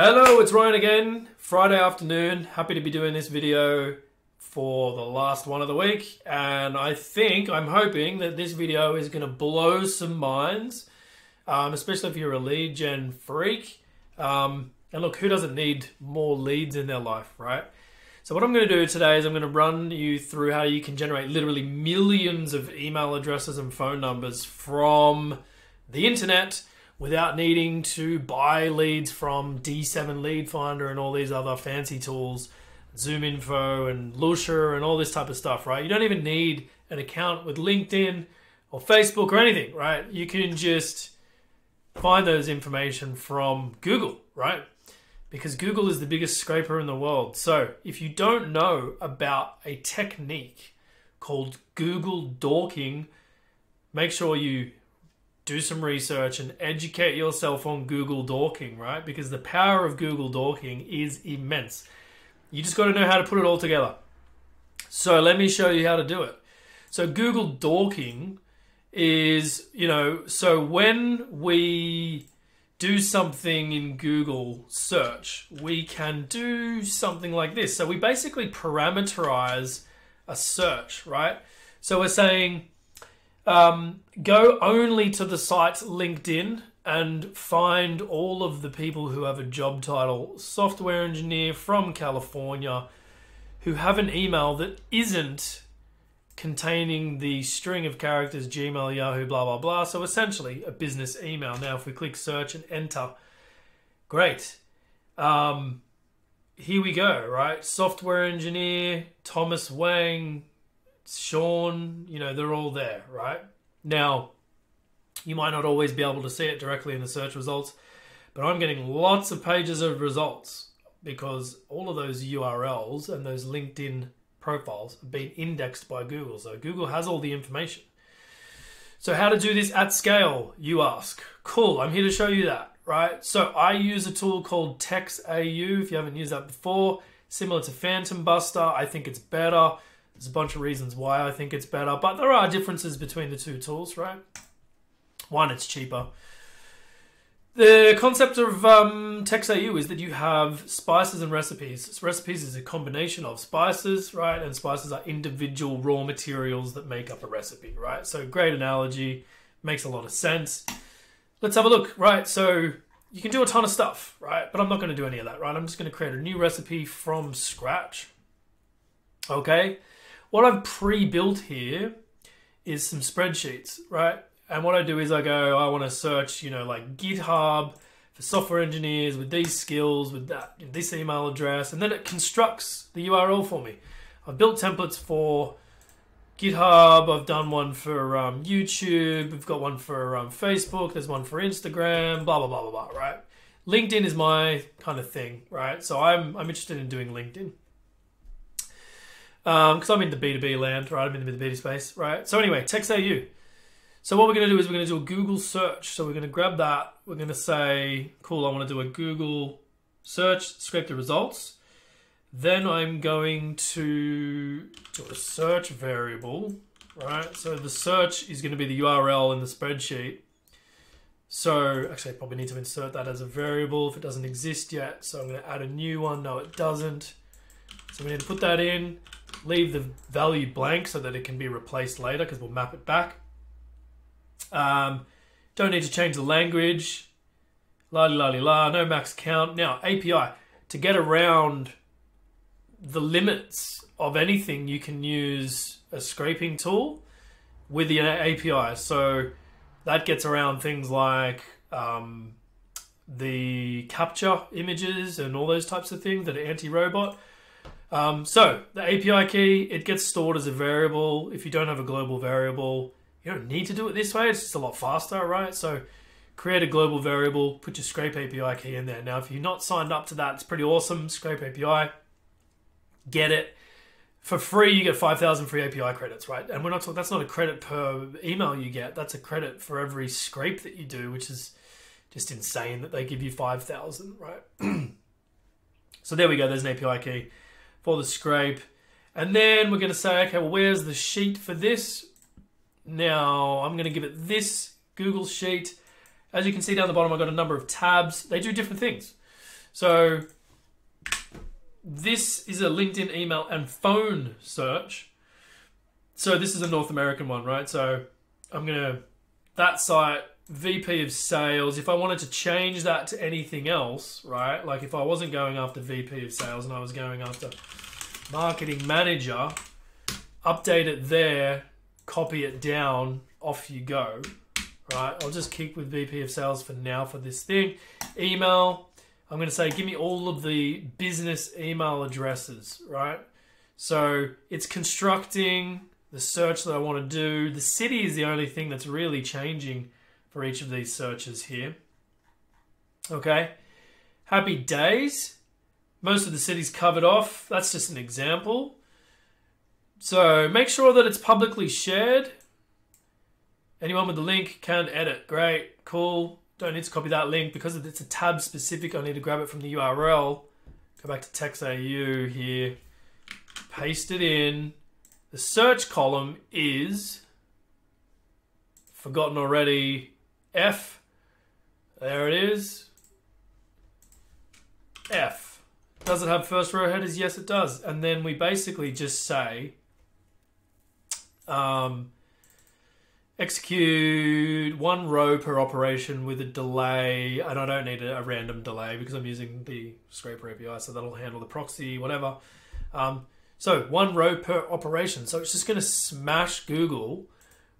Hello, it's Ryan again. Friday afternoon. Happy to be doing this video for the last one of the week. And I think, I'm hoping that this video is going to blow some minds, um, especially if you're a lead gen freak. Um, and look, who doesn't need more leads in their life, right? So what I'm going to do today is I'm going to run you through how you can generate literally millions of email addresses and phone numbers from the internet without needing to buy leads from D7 Lead Finder and all these other fancy tools, Zoom Info and Lusha and all this type of stuff, right? You don't even need an account with LinkedIn or Facebook or anything, right? You can just find those information from Google, right? because Google is the biggest scraper in the world. So, if you don't know about a technique called Google dorking, make sure you do some research and educate yourself on Google dorking, right? Because the power of Google dorking is immense. You just got to know how to put it all together. So, let me show you how to do it. So, Google dorking is, you know, so when we do something in Google search, we can do something like this. So we basically parameterize a search, right? So we're saying um, go only to the site LinkedIn and find all of the people who have a job title software engineer from California who have an email that isn't containing the string of characters Gmail, Yahoo, blah, blah, blah. So essentially a business email. Now, if we click search and enter, great. Um, here we go, right? Software engineer, Thomas Wang, Sean, you know, they're all there, right? Now, you might not always be able to see it directly in the search results, but I'm getting lots of pages of results because all of those URLs and those LinkedIn profiles have been indexed by Google. So Google has all the information. So how to do this at scale, you ask. Cool, I'm here to show you that, right? So I use a tool called TexAu, if you haven't used that before, similar to Phantom Buster. I think it's better. There's a bunch of reasons why I think it's better, but there are differences between the two tools, right? One, it's cheaper. The concept of um, TexAu is that you have spices and recipes. So recipes is a combination of spices, right? And spices are individual raw materials that make up a recipe, right? So great analogy, makes a lot of sense. Let's have a look, right? So you can do a ton of stuff, right? But I'm not going to do any of that, right? I'm just going to create a new recipe from scratch. Okay? What I've pre-built here is some spreadsheets, right? And what I do is I go, I want to search, you know, like GitHub for software engineers with these skills, with that this email address, and then it constructs the URL for me. I've built templates for GitHub. I've done one for um, YouTube. We've got one for um, Facebook. There's one for Instagram. Blah blah blah blah blah. Right. LinkedIn is my kind of thing, right? So I'm I'm interested in doing LinkedIn because um, I'm in the B2B land, right? I'm in the B2B space, right? So anyway, TexAu. So what we're going to do is we're going to do a Google search. So we're going to grab that. We're going to say, cool, I want to do a Google search, scrape the results. Then I'm going to do a search variable, right? So the search is going to be the URL in the spreadsheet. So actually I probably need to insert that as a variable if it doesn't exist yet. So I'm going to add a new one. No, it doesn't. So we need to put that in, leave the value blank so that it can be replaced later because we'll map it back. Um, don't need to change the language. La la la la. No max count. Now API to get around the limits of anything, you can use a scraping tool with the API. So that gets around things like um, the captcha images and all those types of things that are anti-robot. Um, so the API key, it gets stored as a variable. If you don't have a global variable, you don't need to do it this way. It's just a lot faster, right? So create a global variable, put your Scrape API key in there. Now, if you're not signed up to that, it's pretty awesome. Scrape API, get it. For free, you get 5,000 free API credits, right? And we're not talking, that's not a credit per email you get. That's a credit for every scrape that you do, which is just insane that they give you 5,000, right? so there we go. There's an API key for the scrape. And then we're going to say, okay, well, where's the sheet for this? Now I'm going to give it this Google Sheet. As you can see down the bottom, I've got a number of tabs. They do different things. So this is a LinkedIn email and phone search. So this is a North American one, right? So I'm gonna that site VP of sales. If I wanted to change that to anything else, right? Like if I wasn't going after VP of sales and I was going after marketing manager, update it there, copy it down, off you go. Right? I'll just keep with VP of sales for now for this thing. Email, I'm going to say give me all of the business email addresses, right? So it's constructing the search that I want to do. The city is the only thing that's really changing for each of these searches here. Okay. Happy days. Most of the city's covered off. That's just an example. So make sure that it's publicly shared. Anyone with the link can edit. Great, cool. Don't need to copy that link because it's a tab specific. I need to grab it from the URL. Go back to TexAu here. Paste it in. The search column is forgotten already. F. There it is. F. Does it have first row headers? Yes, it does. And then we basically just say um, execute one row per operation with a delay, and I don't need a, a, random delay because I'm using the scraper API, so that'll handle the proxy, whatever. Um, so one row per operation. So it's just going to smash Google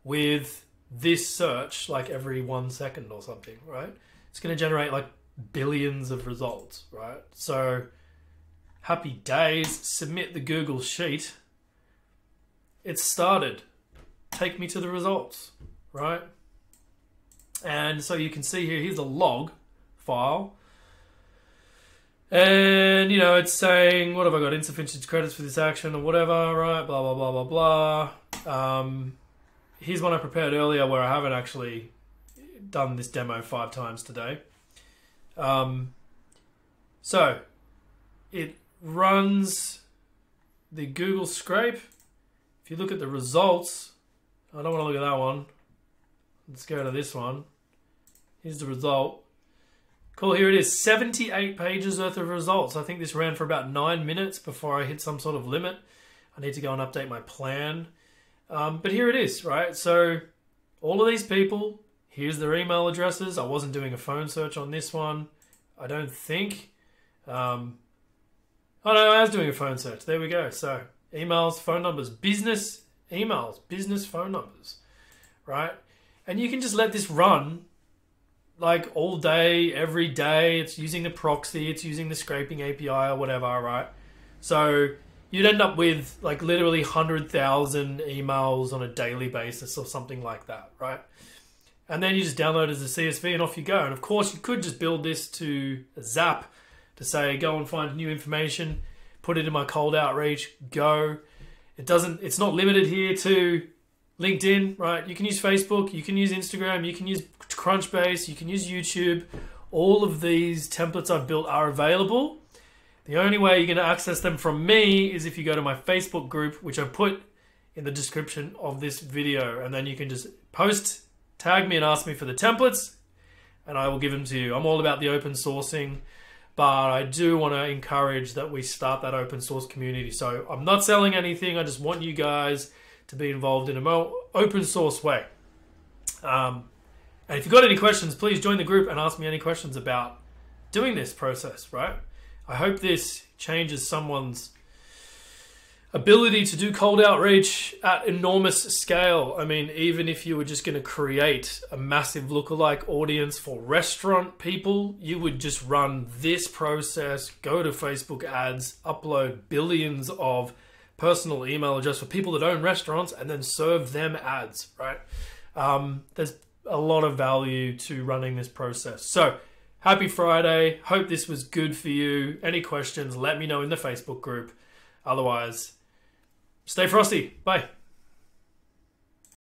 with this search like every one second or something, right? It's going to generate like billions of results, right? So happy days, submit the Google Sheet. It's started take me to the results, right? And so you can see here, here's a log file. And, you know, it's saying, what have I got? Insufficient credits for this action or whatever, right? Blah, blah, blah, blah, blah. Um, here's one I prepared earlier where I haven't actually done this demo five times today. Um, so, it runs the Google scrape. If you look at the results, I don't want to look at that one. Let's go to this one. Here's the result. Cool, here it is. 78 pages worth of results. I think this ran for about nine minutes before I hit some sort of limit. I need to go and update my plan. Um, but here it is, right? So all of these people, here's their email addresses. I wasn't doing a phone search on this one. I don't think. Um, oh no, I was doing a phone search. There we go. So emails, phone numbers, business emails, business phone numbers, right? And you can just let this run like all day, every day. It's using the proxy, it's using the scraping API or whatever, right? So you'd end up with like literally 100,000 emails on a daily basis or something like that, right? And then you just download as a CSV and off you go. And of course, you could just build this to Zap to say, go and find new information, put it in my cold outreach, go. It doesn't. It's not limited here to LinkedIn, right? You can use Facebook, you can use Instagram, you can use Crunchbase, you can use YouTube. All of these templates I've built are available. The only way you're going to access them from me is if you go to my Facebook group, which I put in the description of this video, and then you can just post, tag me, and ask me for the templates, and I will give them to you. I'm all about the open sourcing but I do want to encourage that we start that open source community. So I'm not selling anything. I just want you guys to be involved in a more open source way. Um, and if you've got any questions, please join the group and ask me any questions about doing this process, right? I hope this changes someone's ability to do cold outreach at enormous scale. I mean, even if you were just going to create a massive lookalike audience for restaurant people, you would just run this process, go to Facebook ads, upload billions of personal email address for people that own restaurants, and then serve them ads, right? Um, there's a lot of value to running this process. So, happy Friday. Hope this was good for you. Any questions, let me know in the Facebook group. Otherwise, Stay frosty. Bye.